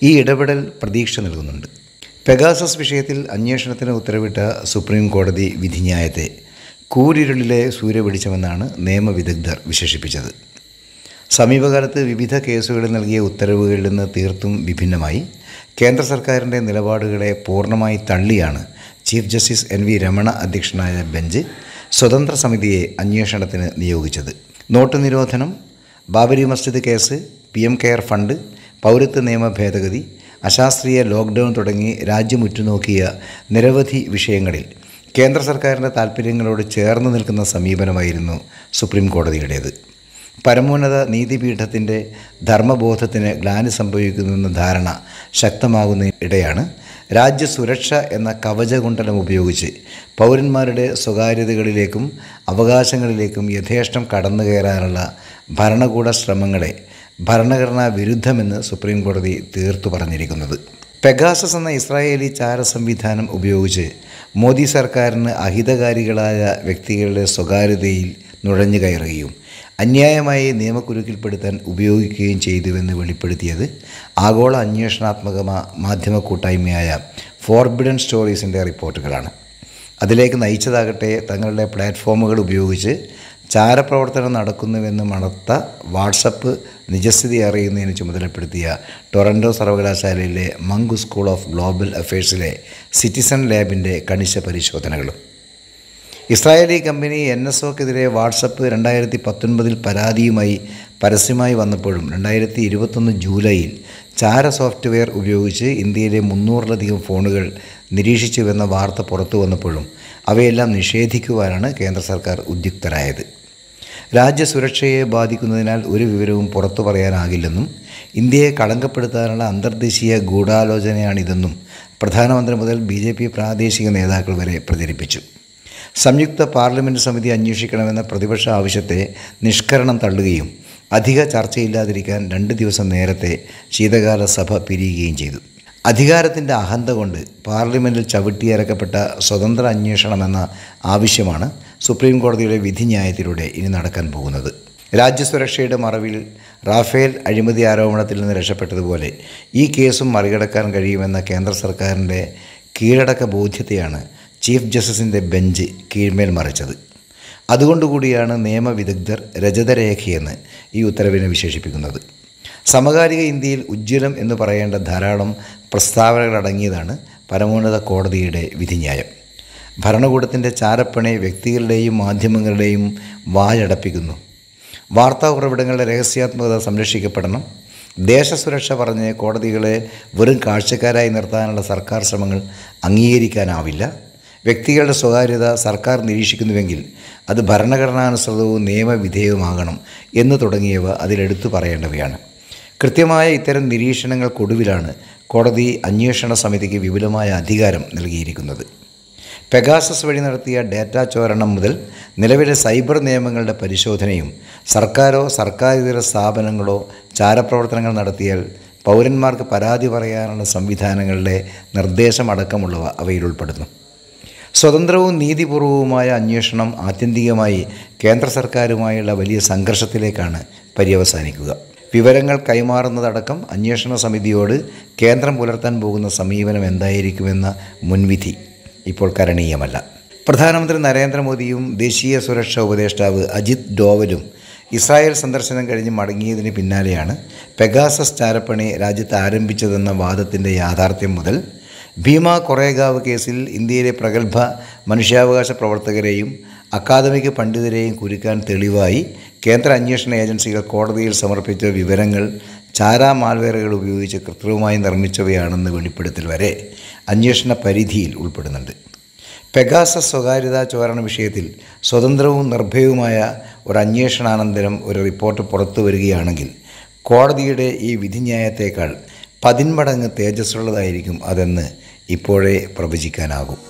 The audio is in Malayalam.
ഈ ഇടപെടൽ പ്രതീക്ഷ നൽകുന്നുണ്ട്. പെഗാസസ് വിഷയത്തിൽ അന്വേഷണത്തിന് ഉത്തരവിട്ട സുപ്രീം കോടതി വിധിന്യായത്തെ കൂരിരുളിലെ സൂര്യവെളിച്ചമെന്നാണ് നിയമവിദഗ്ധർ വിശേഷിപ്പിച്ചത്. സമീപകാലത്ത് വിവിധ കേസുകളിൽ നൽകിയ ഉത്തരവുകളിൽ നിന്ന് തീർത്തും വിഭിന്നമായി കേന്ദ്ര സർക്കാരിന്റെ നിലപാടുകളെ പൂർണമായി തള്ളിയാണ് chief justice N V Ramana അധ്യക്ഷനായ ബെഞ്ച് സ്വതന്ത്ര സമിതിയെ അന്വേഷണത്തിന് നിയോഗിച്ചത്. നോട്ട് നിരോധനം Babri Masjid case P M care fund പൗരത്വ നിയമ ഭേദഗതി അശാസ്ത്രീയ ലോക്ക്ഡൗൺ തുടങ്ങി രാജ്യം ഉറ്റുനോക്കിയ നിരവധി വിഷയങ്ങളിൽ കേന്ദ്ര സർക്കാരിന്റെ താൽപ്പര്യങ്ങളോട് ചേർന്ന് നിൽക്കുന്ന സമീപനമായിരുന്നു സുപ്രീം കോടതിയുടേത്. പരമോന്നത നീതിപീഠത്തിന്റെ ധർമ്മബോധത്തിന് ഗ്ലാനി സംഭവിക്കുന്നുവെന്ന ധാരണ ശക്തമാകുന്ന ഇടയാണ് രാജ്യസുരക്ഷ എന്ന കവചകുണ്ടലം ഉപയോഗിച്ച് പൗരന്മാരുടെ സ്വകാര്യതകളിലേക്കും അവകാശങ്ങളിലേക്കും യഥേഷ്ടം കടന്നു കയറാനുള്ള ഭരണകൂട ശ്രമങ്ങളെ ഭരണഘടനാ വിരുദ്ധമെന്ന് സുപ്രീം കോടതി തീർത്തു പറഞ്ഞിരിക്കുന്നത്. പെഗാസസ് എന്ന ഇസ്രായേലി ചാര സംവിധാനം ഉപയോഗിച്ച് മോദി സർക്കാരിന് അഹിതകാരികളായ വ്യക്തികളുടെ സ്വകാര്യതയിൽ നുഴഞ്ഞു കയറുകയും അന്യായമായി നിയമക്കുരുക്കിൽപ്പെടുത്താൻ ഉപയോഗിക്കുകയും ചെയ്തുവെന്ന് വെളിപ്പെടുത്തിയത് ആഗോള അന്വേഷണാത്മക മാധ്യമ കൂട്ടായ്മയായ ഫോർബിഡൻ സ്റ്റോറീസിന്റെ റിപ്പോർട്ടുകളാണ്. അതിലേക്ക് നയിച്ചതാകട്ടെ തങ്ങളുടെ പ്ലാറ്റ്ഫോമുകൾ ഉപയോഗിച്ച് ചാരപ്രവർത്തനം നടക്കുന്നുവെന്ന് മണത്ത വാട്സപ്പ് നിജസ്ഥിതി അറിയുന്നതിന് ചുമതലപ്പെടുത്തിയ ടൊറൻഡോ സർവകലാശാലയിലെ മങ്കു സ്കൂൾ ഓഫ് ഗ്ലോബൽ അഫയേഴ്സിലെ സിറ്റിസൺ ലാബിന്റെ കണിശ പരിശോധനകളും. ഇസ്രായേലി കമ്പനി എൻ എസ് ഒക്കെതിരെ വാട്സപ്പ് രണ്ടായിരത്തി പത്തൊൻപതിൽ പരാതിയുമായി പരസ്യമായി വന്നപ്പോഴും രണ്ടായിരത്തി ഇരുപത്തൊന്ന് ജൂലൈയിൽ ചാര സോഫ്റ്റ്വെയർ ഉപയോഗിച്ച് ഇന്ത്യയിലെ മുന്നൂറിലധികം ഫോണുകൾ നിരീക്ഷിച്ചുവെന്ന വാർത്ത പുറത്തു വന്നപ്പോഴും അവയെല്ലാം നിഷേധിക്കുവാനാണ് കേന്ദ്ര സർക്കാർ ഉദ്യുക്തരായത്. രാജ്യസുരക്ഷയെ ബാധിക്കുന്നതിനാൽ ഒരു വിവരവും പുറത്തു പറയാനാകില്ലെന്നും ഇന്ത്യയെ കളങ്കപ്പെടുത്താനുള്ള അന്തർദേശീയ ഗൂഢാലോചനയാണിതെന്നും പ്രധാനമന്ത്രി മുതൽ ബി ജെ പി പ്രാദേശിക നേതാക്കൾ വരെ പ്രചരിപ്പിച്ചു. സംയുക്ത പാർലമെന്റ് സമിതി അന്വേഷിക്കണമെന്ന പ്രതിപക്ഷ ആവശ്യത്തെ നിഷ്കരണം തള്ളുകയും അധിക ചർച്ചയില്ലാതിരിക്കാൻ രണ്ട് ദിവസം നേരത്തെ ശീതകാല സഭ പിരിയുകയും ചെയ്തു. അധികാരത്തിന്റെ അഹന്ത കൊണ്ട് പാർലമെന്റിൽ ചവിട്ടിയിറക്കപ്പെട്ട സ്വതന്ത്ര അന്വേഷണമെന്ന ആവശ്യമാണ് സുപ്രീം കോടതിയുടെ വിധിന്യായത്തിലൂടെ ഇനി നടക്കാൻ പോകുന്നത്. രാജ്യസുരക്ഷയുടെ മറവിൽ റാഫേൽ അഴിമതി ആരോപണത്തിൽ നിന്ന് രക്ഷപ്പെട്ടതുപോലെ ഈ കേസും മറികടക്കാൻ കഴിയുമെന്ന കേന്ദ്ര സർക്കാരിന്റെ കീഴടക്ക ബോധ്യത്തെയാണ് ചീഫ് ജസ്റ്റിസിന്റെ ബെഞ്ച് കീഴ്മേൽ മറിച്ചത്. അതുകൊണ്ടുകൂടിയാണ് നിയമവിദഗ്ധർ രജതരേഖയെന്ന് ഈ ഉത്തരവിനെ വിശേഷിപ്പിക്കുന്നത്. സമകാലിക ഇന്ത്യയിൽ ഉജ്ജ്വലം എന്ന് പറയേണ്ട ധാരാളം പ്രസ്താവനകളടങ്ങിയതാണ് പരമോന്നത കോടതിയുടെ വിധിന്യായം. ഭരണകൂടത്തിന്റെ ചാരപ്പണി വ്യക്തികളുടെയും മാധ്യമങ്ങളുടെയും വായടപ്പിക്കുന്നു. വാർത്താ ഉറവിടങ്ങളുടെ രഹസ്യാത്മകത സംരക്ഷിക്കപ്പെടണം. ദേശസുരക്ഷ പറഞ്ഞ് കോടതികളെ വെറും കാഴ്ചക്കാരായി നിർത്താനുള്ള സർക്കാർ ശ്രമങ്ങൾ അംഗീകരിക്കാനാവില്ല. വ്യക്തികളുടെ സ്വകാര്യത സർക്കാർ നിരീക്ഷിക്കുന്നുവെങ്കിൽ അത് ഭരണഘടനാനുസൃതവും നിയമവിധേയവുമാകണം എന്ന് തുടങ്ങിയവ അതിലെടുത്തു പറയേണ്ടവയാണ്. കൃത്യമായ ഇത്തരം നിരീക്ഷണങ്ങൾക്കൊടുവിലാണ് കോടതി അന്വേഷണ സമിതിക്ക് വിപുലമായ അധികാരം നൽകിയിരിക്കുന്നത്. പെഗാസസ് വഴി നടത്തിയ ഡാറ്റ ചോരണം മുതൽ നിലവിലെ സൈബർ നിയമങ്ങളുടെ പരിശോധനയും സർക്കാരോ സർക്കാരിതര സ്ഥാപനങ്ങളോ ചാരപ്രവർത്തനങ്ങൾ നടത്തിയാൽ പൗരന്മാർക്ക് പരാതി പറയാനുള്ള സംവിധാനങ്ങളുടെ നിർദ്ദേശമടക്കമുള്ളവ അവയിൽ ഉൾപ്പെടുന്നു. സ്വതന്ത്രവും നീതിപൂർവവുമായ അന്വേഷണം ആത്യന്തികമായി കേന്ദ്ര സർക്കാരുമായുള്ള വലിയ സംഘർഷത്തിലേക്കാണ് പര്യവസാനിക്കുക. വിവരങ്ങൾ കൈമാറുന്നതടക്കം അന്വേഷണ സമിതിയോട് കേന്ദ്രം പുലർത്താൻ പോകുന്ന സമീപനം എന്തായിരിക്കുമെന്ന മുൻവിധി. ഇപ്പോൾ കരണീയമല്ല. പ്രധാനമന്ത്രി നരേന്ദ്രമോദിയും ദേശീയ സുരക്ഷാ ഉപദേഷ്ടാവ് അജിത് ഡോവലും ഇസ്രായേൽ സന്ദർശനം കഴിഞ്ഞ് മടങ്ങിയതിന് പിന്നാലെയാണ് പെഗാസസ് ചാരപ്പണി രാജ്യത്ത് ആരംഭിച്ചതെന്ന വാദത്തിന്റെ യാഥാർത്ഥ്യം മുതൽ ഭീമ കൊറേഗാവ് കേസിൽ ഇന്ത്യയിലെ പ്രഗത്ഭ മനുഷ്യാവകാശ പ്രവർത്തകരെയും അക്കാദമിക് പണ്ഡിതരെയും കുരുക്കാൻ തെളിവായി കേന്ദ്ര അന്വേഷണ ഏജൻസികൾ കോടതിയിൽ സമർപ്പിച്ച വിവരങ്ങൾ ചാരാ മാൽവേറുകൾ ഉപയോഗിച്ച് കൃത്രിമമായി നിർമ്മിച്ചവയാണെന്ന് വെളിപ്പെടുത്തൽ വരെ അന്വേഷണ പരിധിയിൽ ഉൾപ്പെടുന്നുണ്ട്. പെഗാസ സ്വകാര്യതാ ചോരണ വിഷയത്തിൽ സ്വതന്ത്രവും നിർഭയവുമായ ഒരു അന്വേഷണാനന്തരം ഒരു റിപ്പോർട്ട് പുറത്തു വരികയാണെങ്കിൽ കോടതിയുടെ ഈ വിധിന്യായത്തേക്കാൾ പതിന്മടങ്ങ് തേജസ്സുള്ളതായിരിക്കും അതെന്ന് ഇപ്പോഴേ പ്രവചിക്കാനാകും.